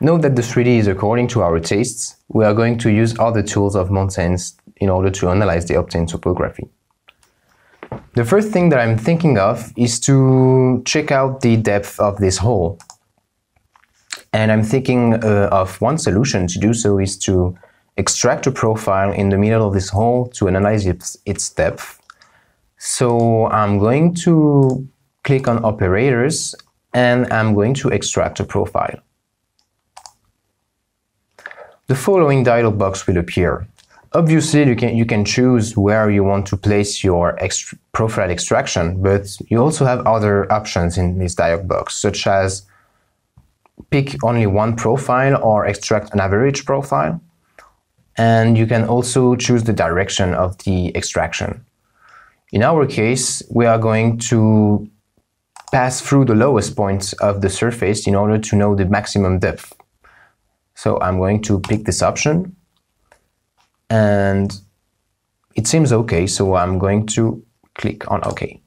Note that the 3D is according to our tastes. We are going to use other tools of Mountains in order to analyze the obtained topography. The first thing that I'm thinking of is to check out the depth of this hole. And I'm thinking uh, of one solution to do so is to extract a profile in the middle of this hole to analyze its, its depth. So I'm going to click on operators and I'm going to extract a profile. The following dialog box will appear. Obviously, you can, you can choose where you want to place your extra profile extraction, but you also have other options in this dialog box, such as pick only one profile or extract an average profile. And you can also choose the direction of the extraction. In our case, we are going to pass through the lowest points of the surface in order to know the maximum depth. So I'm going to pick this option and it seems okay. So I'm going to click on OK.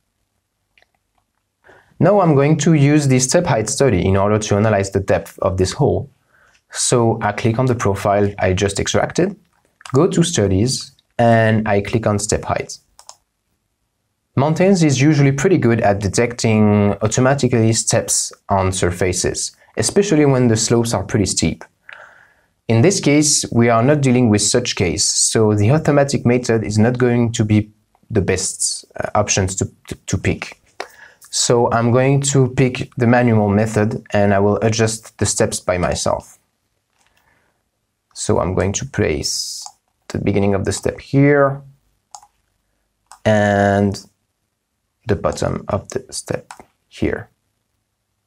Now I'm going to use the step height study in order to analyze the depth of this hole. So I click on the profile I just extracted, go to studies, and I click on step height. Mountains is usually pretty good at detecting automatically steps on surfaces, especially when the slopes are pretty steep. In this case, we are not dealing with such case, so the automatic method is not going to be the best uh, options to, to, to pick. So I'm going to pick the manual method and I will adjust the steps by myself. So I'm going to place the beginning of the step here and the bottom of the step here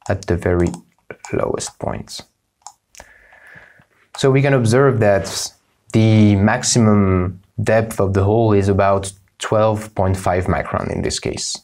at the very lowest points. So we can observe that the maximum depth of the hole is about 12.5 micron in this case.